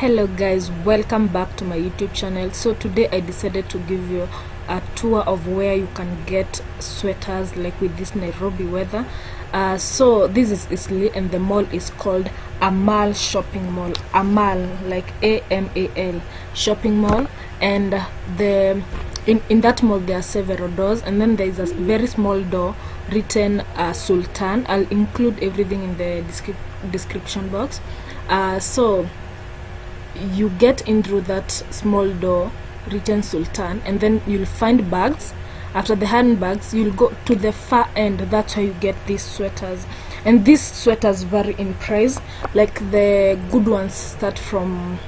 hello guys welcome back to my youtube channel. So today i decided to give you a tour of where you can get sweaters like with this nairobi weather. Uh, so this is Eastleigh and the mall is called Amal shopping mall. Amal like A-M-A-L shopping mall. And the in, in that mall there are several doors and then there is a very small door written uh, Sultan. I'll include everything in the descri description box. Uh, so you get in through that small door written sultan and then you'll find bags. After the handbags you'll go to the far end. That's how you get these sweaters. And these sweaters vary in price. Like the good ones start from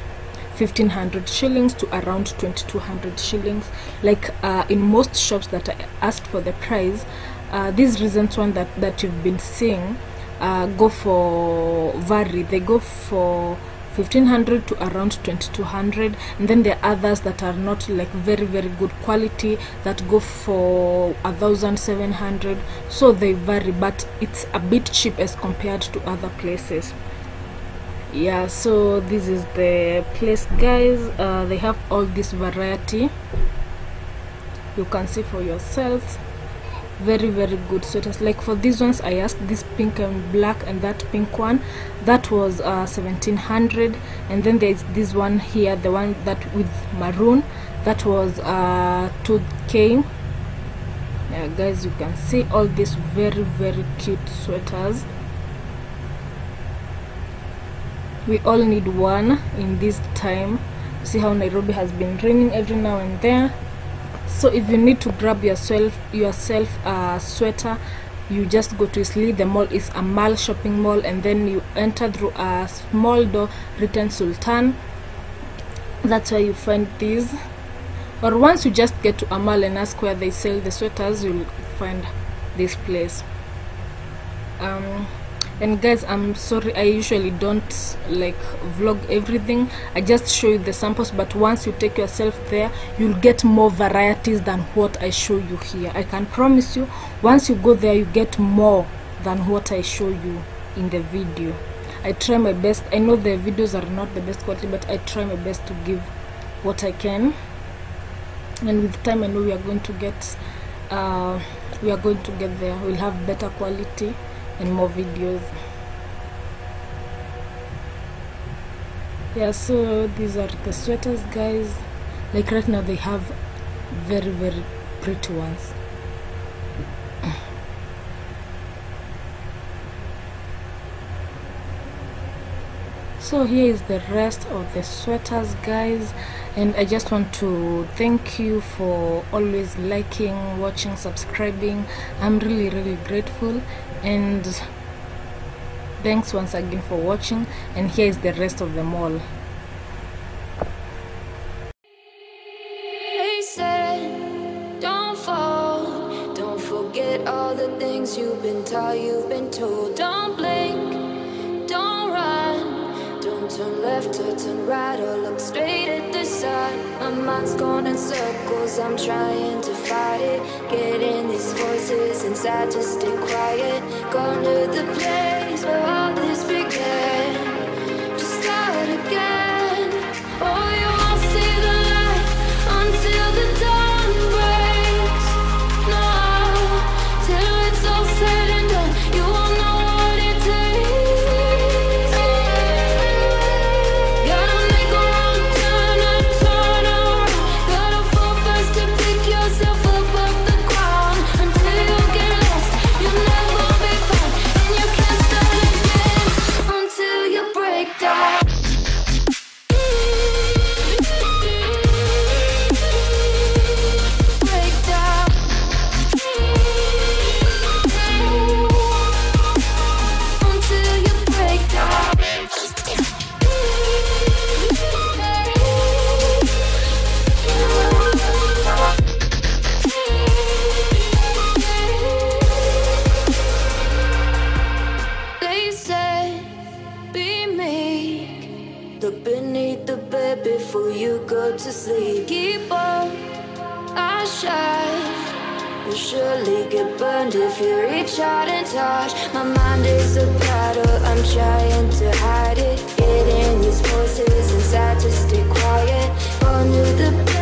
1500 shillings to around 2200 shillings. Like uh, in most shops that i asked for the price uh, these recent one that that you've been seeing uh, go for vary. They go for 1500 to around 2200 and then there are others that are not like very very good quality that go for 1700 so they vary but it's a bit cheap as compared to other places. Yeah so this is the place guys. Uh, they have all this variety. You can see for yourselves very very good sweaters. Like for these ones i asked this pink and black and that pink one. That was uh 1700 and then there's this one here the one that with maroon. That was uh 2k yeah guys you can see all these very very cute sweaters. We all need one in this time. See how nairobi has been raining every now and then so if you need to grab yourself yourself a sweater you just go to Isli the mall is a mall shopping mall and then you enter through a small door written Sultan. That's where you find these. Or once you just get to a mall and ask where they sell the sweaters you'll find this place. Um and guys i'm sorry i usually don't like vlog everything. I just show you the samples but once you take yourself there you'll get more varieties than what i show you here. I can promise you once you go there you get more than what i show you in the video. I try my best. I know the videos are not the best quality but i try my best to give what i can. And with time i know we are going to get uh, we are going to get there. We'll have better quality and more videos. Yeah so these are the sweaters guys. Like right now they have very very pretty ones so here is the rest of the sweaters guys. And i just want to thank you for always liking watching subscribing. I'm really really grateful. And thanks once again for watching. And here is the rest of them mall left turn right or look straight at the sun. My mind's going in circles, I'm trying to fight it. Getting these voices inside to stay quiet. Gone to the place where will surely get burned if you reach out and touch. My mind is a battle, I'm trying to hide it. Getting these voices inside to stay quiet. under knew the